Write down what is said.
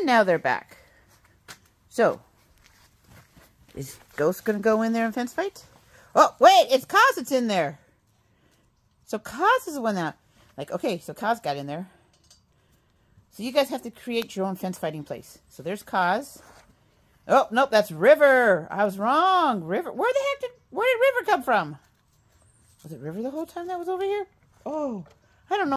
And now they're back. So, is Ghost going to go in there and fence fight? Oh, wait, it's Kaz that's in there. So Kaz is the one that, like, okay, so Kaz got in there. So you guys have to create your own fence fighting place. So there's Kaz. Oh, nope, that's River. I was wrong. River. Where the heck did, where did River come from? Was it River the whole time that was over here? Oh, I don't know.